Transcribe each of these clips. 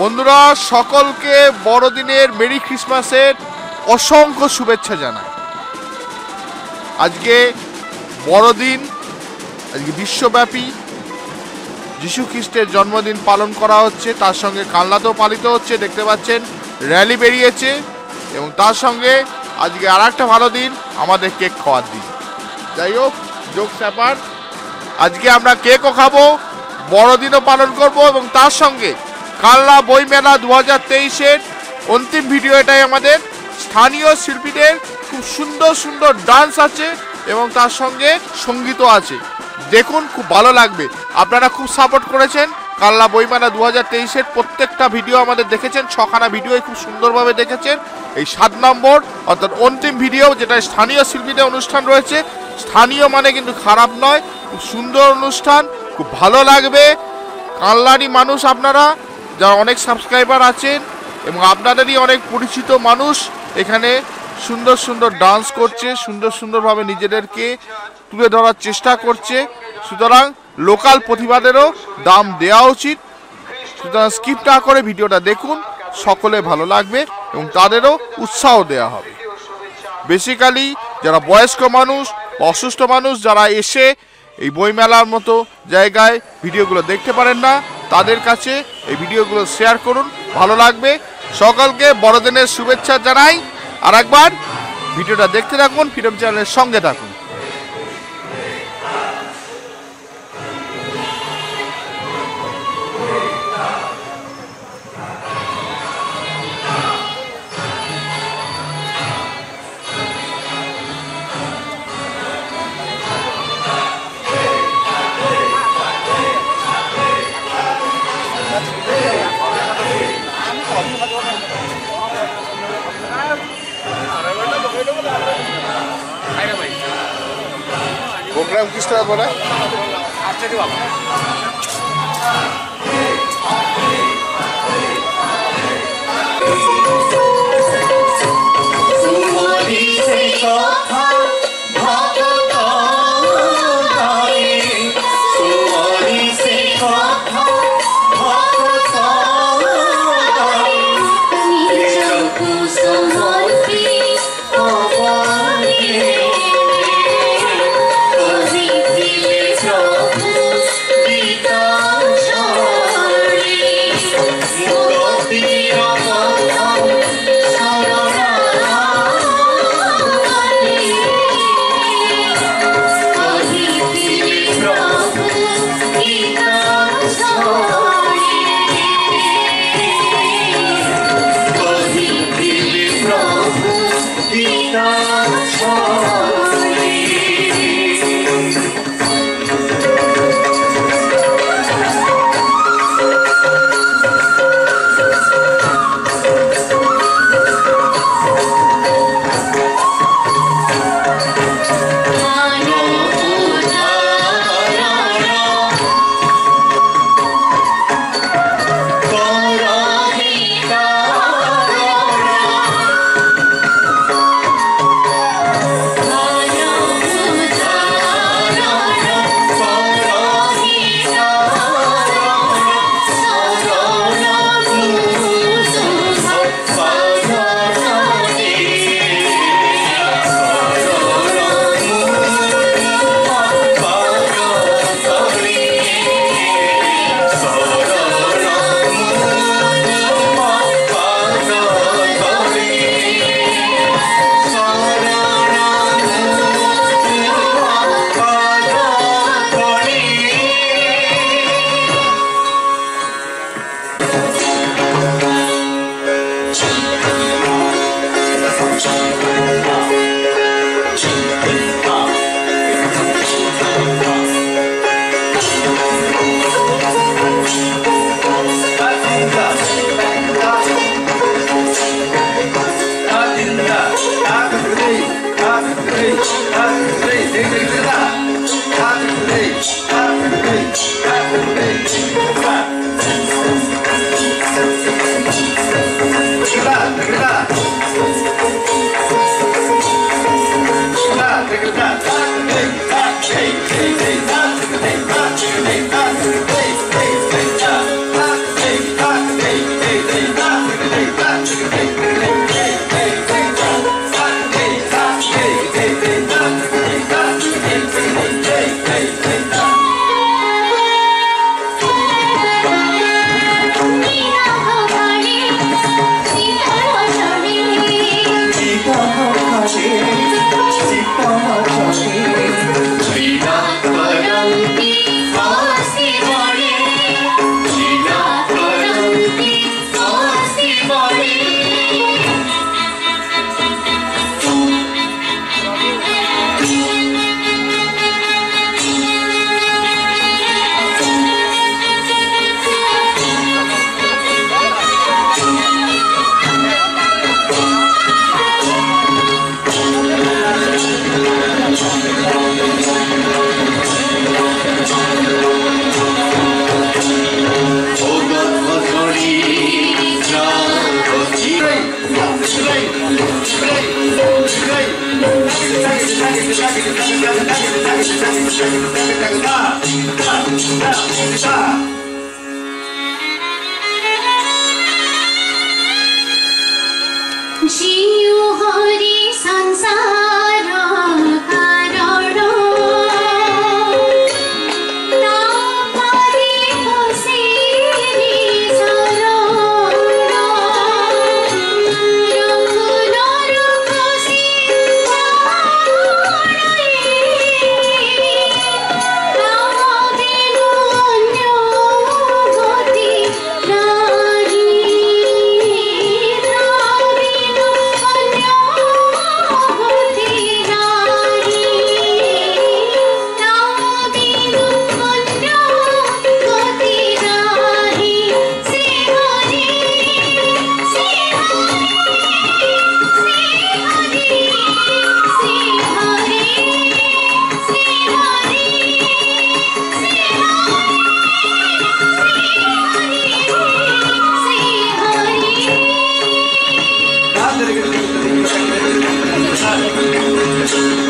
বন্ধুরা, সকলকে বড়দিনের মেরি ক্রিসমাসের অসংখ্য শুভেচ্ছা জানাই। আজকে বড়দিন, আজকে বিশ্বব্যাপী। যিশু খ্রিস্টের জন্মদিন পালন করা হচ্ছে, তার সঙ্গে কালনাতেও পালিত হচ্ছে, দেখতে পাচ্ছেন, র্যালি বেরিয়েছে এবং তার সঙ্গে আজকে আর একটা ভালো দিন, আমাদের কেক খাওয়ার দিন। যাই হোক যোগ স্যাপার। আজকে আমরা কেকও খাব, বড়দিনও পালন করব এবং তার সঙ্গে কালনা বইমেলা দু হাজার তেইশের অন্তিম ভিডিও এটাই আমাদের। স্থানীয় শিল্পীদের খুব সুন্দর সুন্দর ডান্স আছে এবং তার সঙ্গে সঙ্গীতও আছে। দেখুন, খুব ভালো লাগবে। আপনারা খুব সাপোর্ট করেছেন কাল্লা বইমেলা দু হাজার তেইশের প্রত্যেকটা ভিডিও আমাদের দেখেছেন, ছখানা ভিডিও খুব সুন্দরভাবে দেখেছেন। এই সাত নম্বর, অর্থাৎ অন্তিম ভিডিও যেটা স্থানীয় শিল্পীদের অনুষ্ঠান রয়েছে, স্থানীয় মানে কিন্তু খারাপ নয়, খুব সুন্দর অনুষ্ঠান, খুব ভালো লাগবে। কাল্লারই মানুষ আপনারা যারা অনেক সাবস্ক্রাইবার আছেন এবং আপনাদেরই অনেক পরিচিত মানুষ, এখানে সুন্দর সুন্দর ডান্স করছে, সুন্দর সুন্দরভাবে নিজেদেরকে তুলে ধরার চেষ্টা করছে। সুতরাং লোকাল প্রতিবাদেরও দাম দেওয়া উচিত। সুতরাং স্কিপ না করে ভিডিওটা দেখুন, সকলে ভালো লাগবে এবং তাদেরও উৎসাহ দেওয়া হবে। বেসিক্যালি যারা বয়স্ক মানুষ অসুস্থ মানুষ, যারা এসে এই বইমেলার মতো জায়গায় ভিডিওগুলো দেখতে পারেন না তাদের কাছে এই ভিডিওগুলো শেয়ার করুন। ভালো লাগবে। সকলকে বড়দিনের শুভেচ্ছা জানাই। আর একবার ভিডিওটা দেখতে থাকুন, ফিরম চ্যানেলের সঙ্গে থাকুন। প্রোগ্রাম কি Thank you. to Thank you.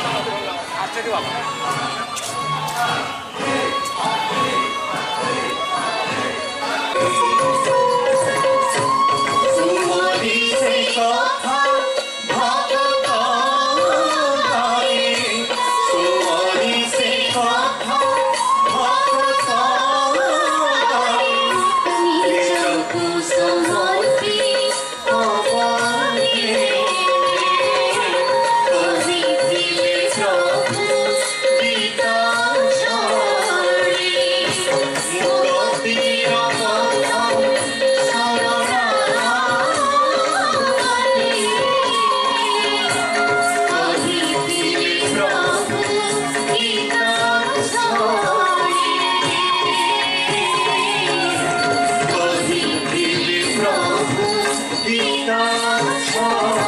아, 갑자기 와봐. Oh, oh.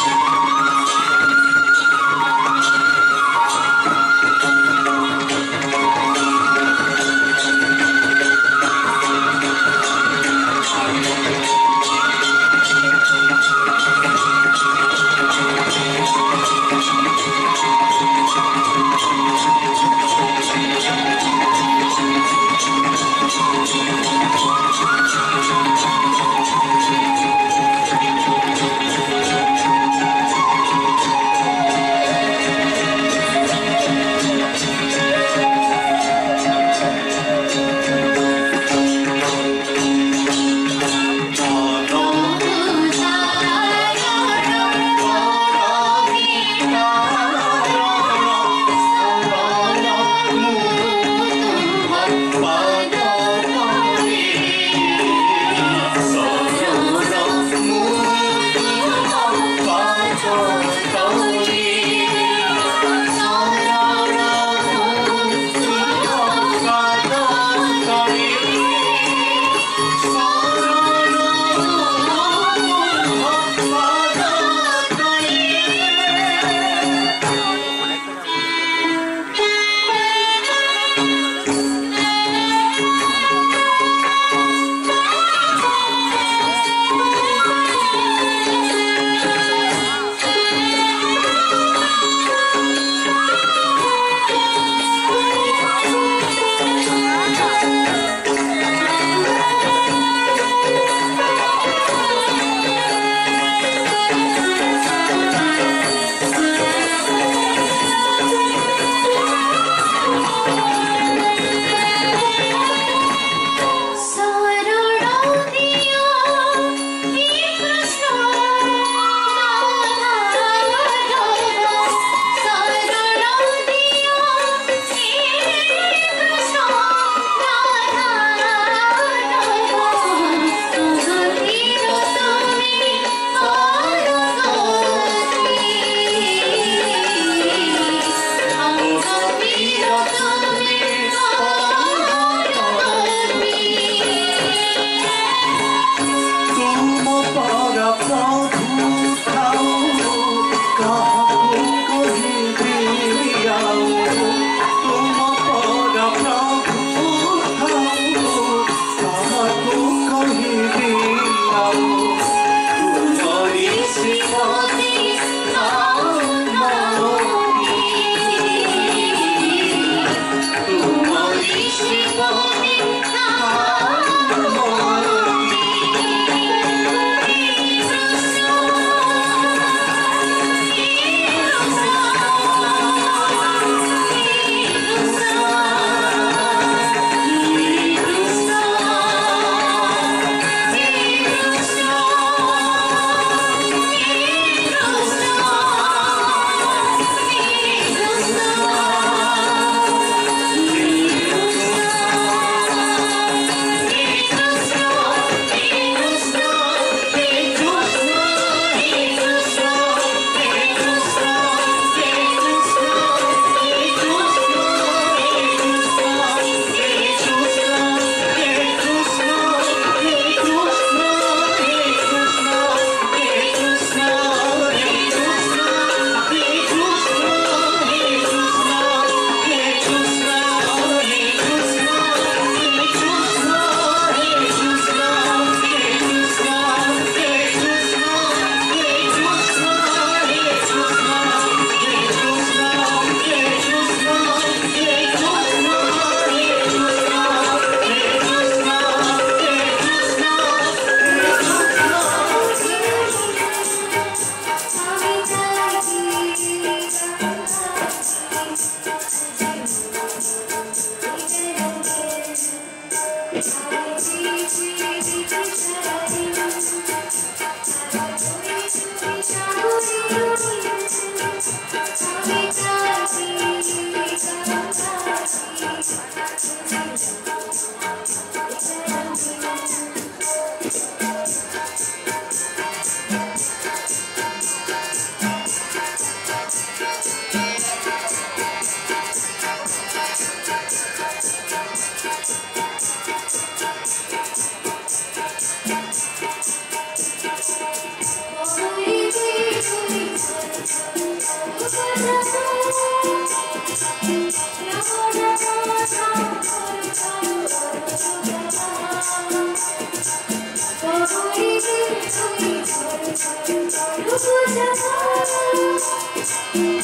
I teach you to tell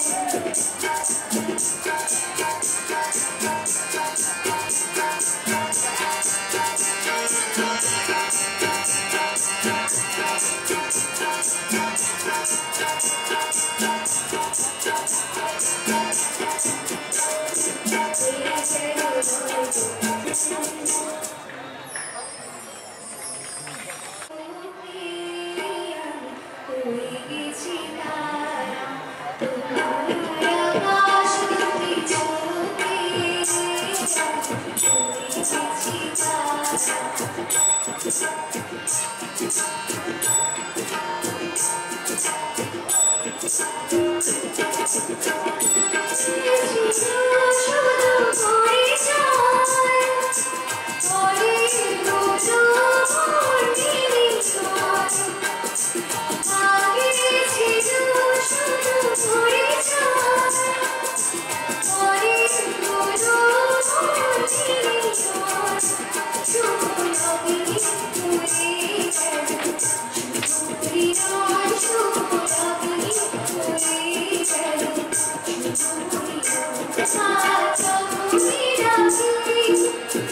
Thank you.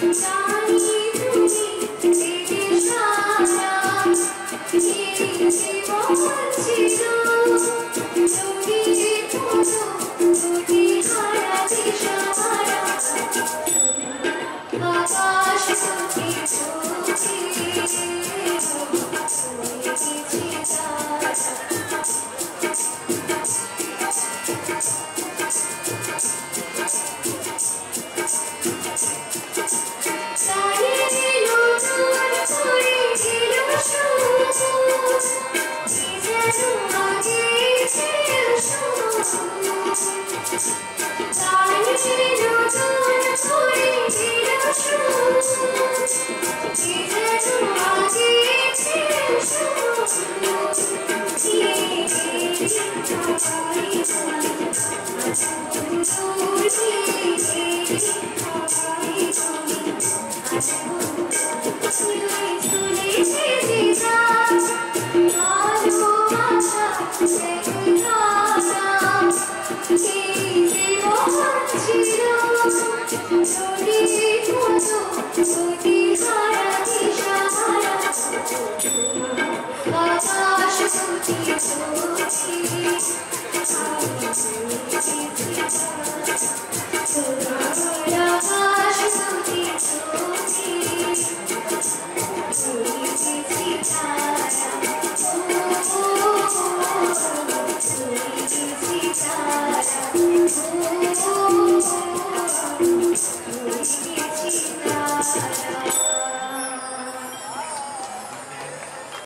Thank you.